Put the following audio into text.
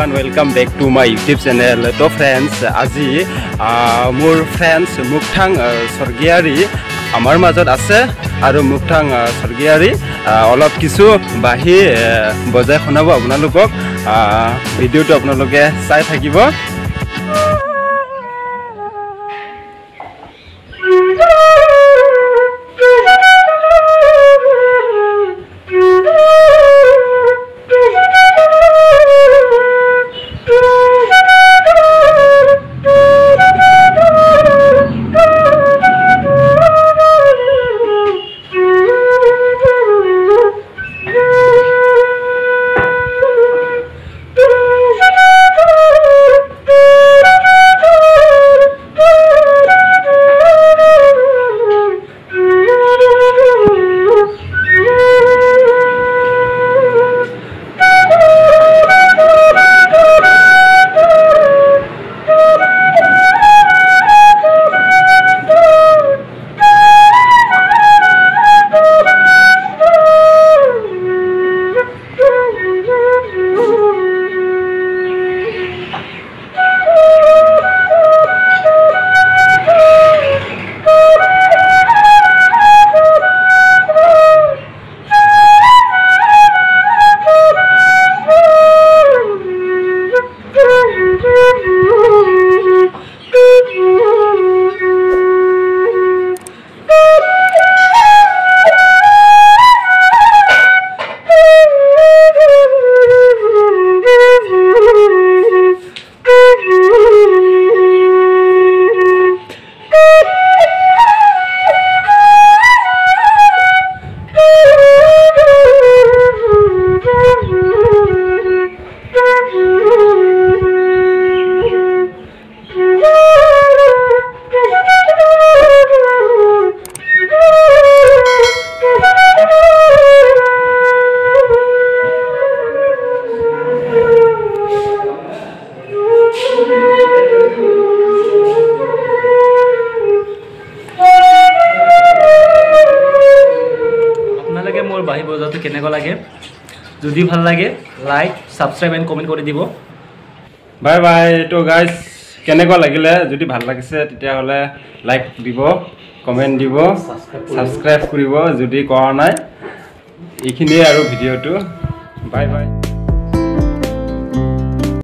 Everyone welcome back to my YouTube channel তো friends আজি মোৰ ফ্ৰেণ্ডছ আহ, স্বৰ্গীয়াৰী আমাৰ মাজত আছে আৰু আহ, স্বৰ্গীয়াৰী অলপ কিছু বাঁহী বজাই শুনাব আপোনালোকক ভিডিঅ'টো আপোনালোকে চাই থাকিব বাঁহী বজাওঁটো কেনেকুৱা লাগে? যদি ভাল লাগে লাইক ছাবস্ক্ৰাইব এণ্ড কমেণ্ট কৰি দিব। বাই বাই তো গাইজ কেনেকুৱা লাগিলে? যদি ভাল লাগিছে তেতিয়াহ'লে লাইক দিব কমেণ্ট দিব ছাবস্ক্ৰাইব কৰিব। যদি কৰা নাই। এইখিনিয়ে আৰু ভিডিঅ'টো। Bye bye